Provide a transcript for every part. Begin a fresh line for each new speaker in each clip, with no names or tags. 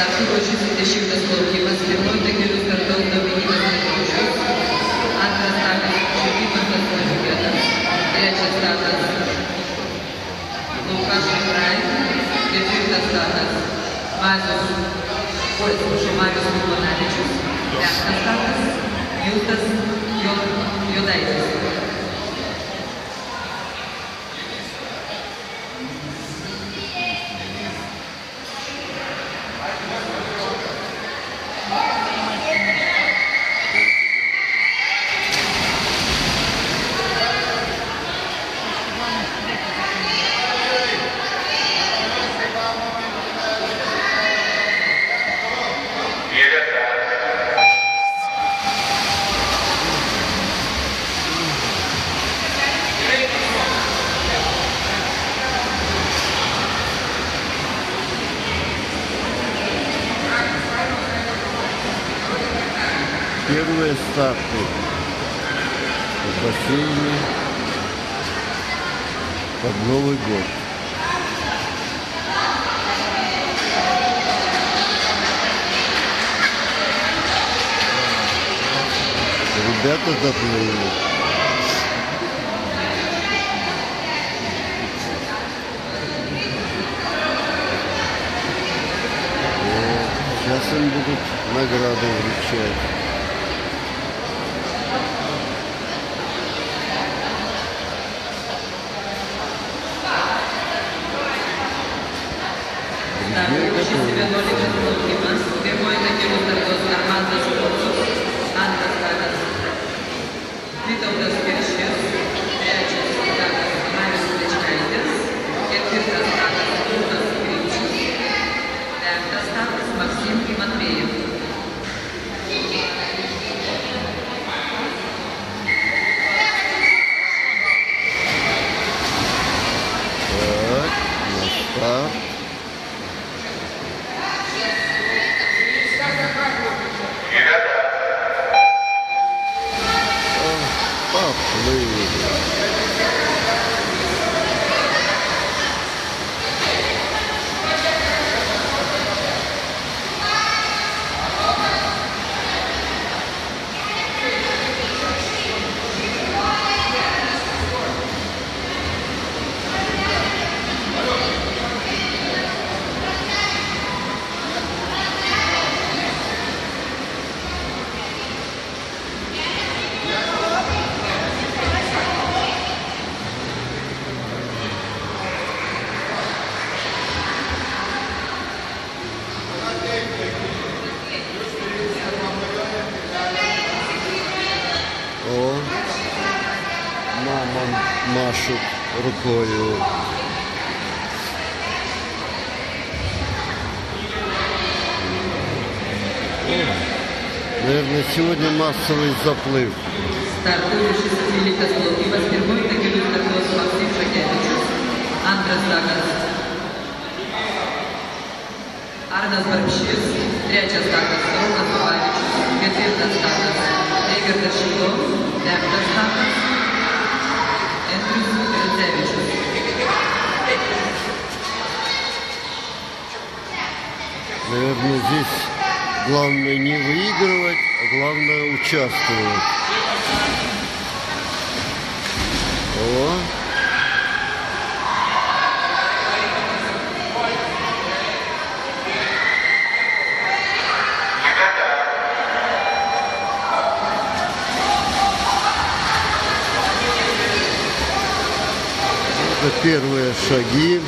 startui ruošiasi dešimtas plaukimas pirmoj kelius per daug Dominykas Petrušius, antras startas Žygimantas Valiukėtas, trečias startas Lukas Šimrai, ketvirtas startas Mazos, atsiprašau, Marius Kulmanavičius, penktas startas Jūtas Jodaitis.
Первые старты в бассейне под Новый год. Ребята заплыли. Сейчас им будут награды вручать.
escrita una
наверное, сегодня массовый заплыв.
Startu ruošiasi 12 plaukimas, pirmoji takelių startaus Maksim Šakevičius, antras startas Arnas Barbšys, trečias startas Rokas Pavavičius, ketvirtas startas Eigardas Šilo, penktas startas Andrius Ridzevičius.
Наверное, здесь главное не выигрывать, а главное участвовать. О, это первые шаги.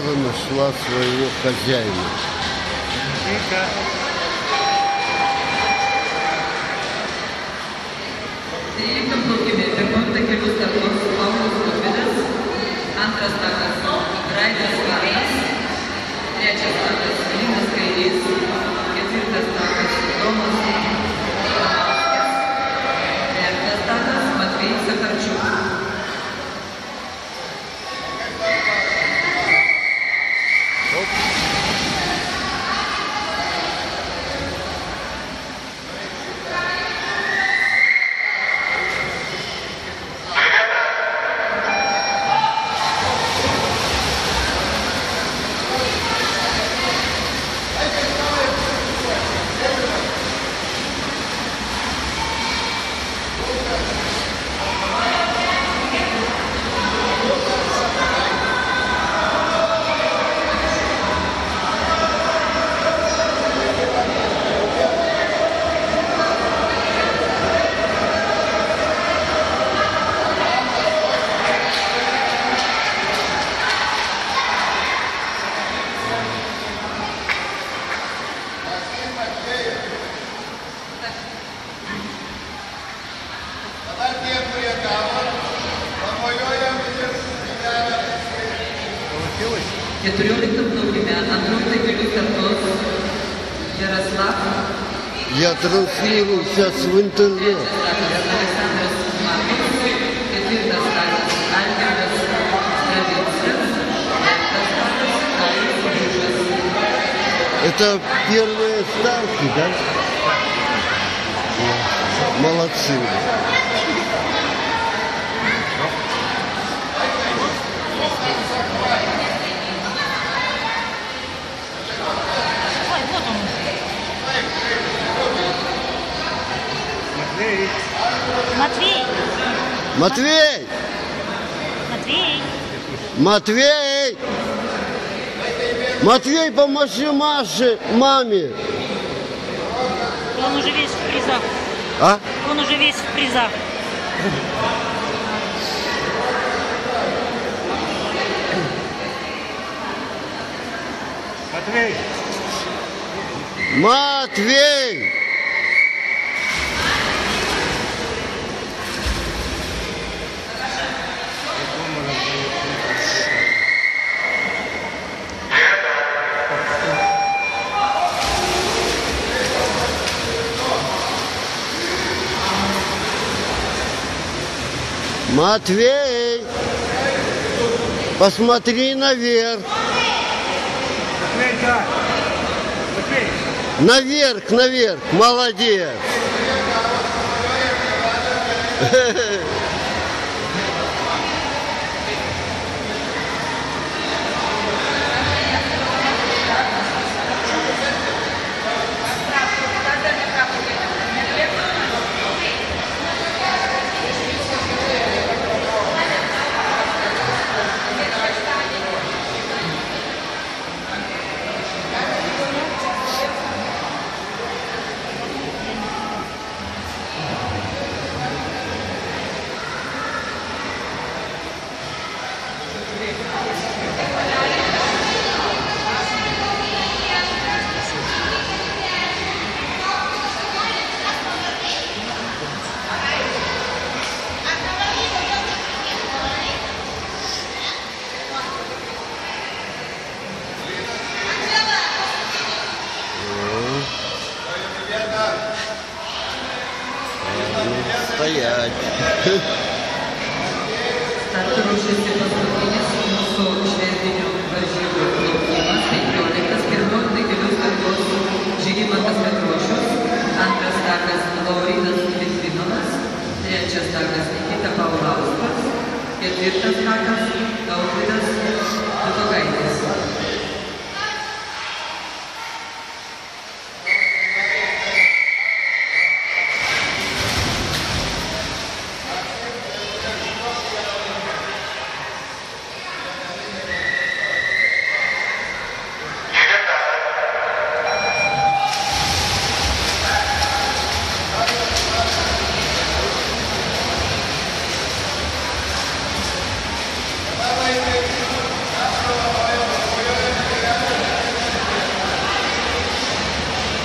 Награда нашла своего хозяина.
Antras startas Raidas Varnas, trečias startas Keturioliktam plaukime antruoju kelių kartos Jaroslav
Я транслирую сейчас в интернет. Это первые ставки, да? Молодцы.
Ой, вот он. Матвей.
Матвей!
Матвей.
Матвей! Матвей, помаши Маше, маме.
Он уже весь в призах.
А? Он уже
весь в призах. Матвей,
Матвей! Матвей! Посмотри наверх! Наверх, наверх, молодец.
favoritas Kristinas, trečias takas Nikita Paulauskas, ketvirtas takas Tautvydas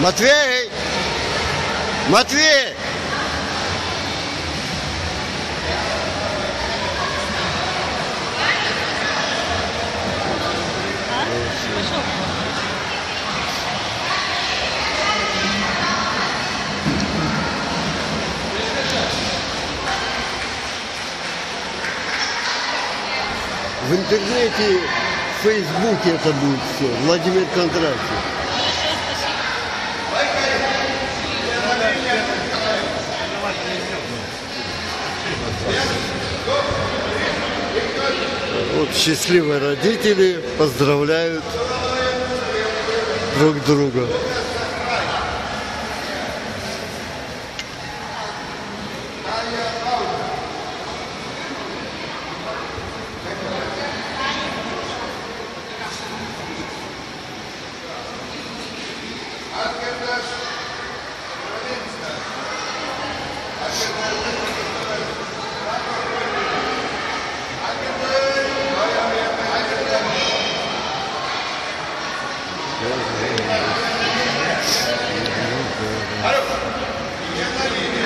Матвей! Матвей! В интернете, в Фейсбуке это будет все. Владимир Кондратьев. Вот счастливые родители поздравляют друг друга.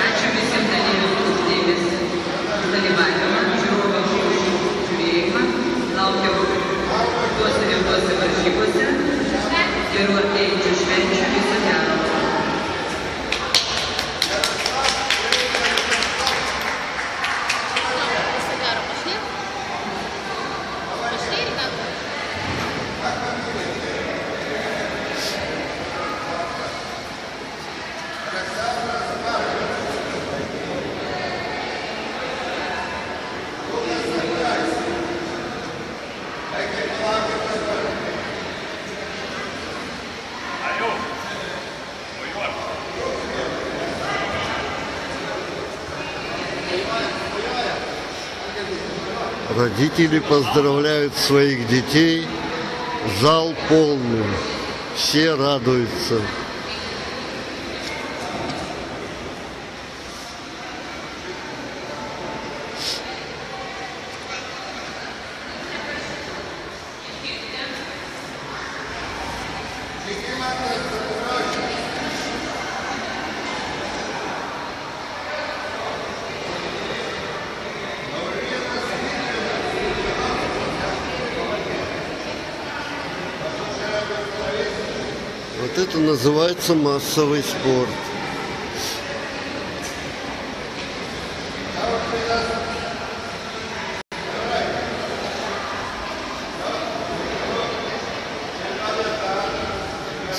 Ačiū visiems dalyviams už dėmesį, už dalyvavimą, žiūrovams už žiūrėjimą. Laukiau tuose rimtuose varžybose. Ir
Родители поздравляют своих детей. Зал полный. Все радуются. Вот это называется массовый спорт.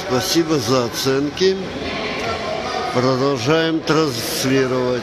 Спасибо за оценки. Продолжаем транслировать.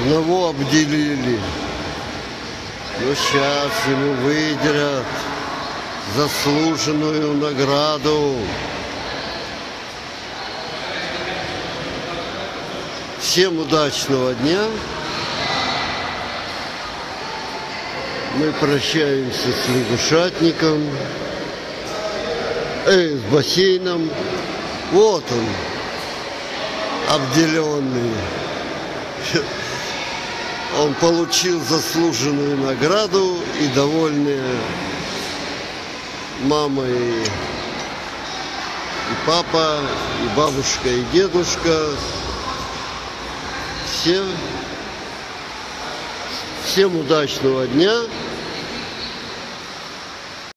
Одного обделили. Но сейчас ему выделят заслуженную награду. Всем удачного дня. Мы прощаемся с лягушатником, э, с бассейном. Вот он, обделенный. Он получил заслуженную награду и довольные мама и, и папа, и бабушка, и дедушка. Все, всем удачного дня.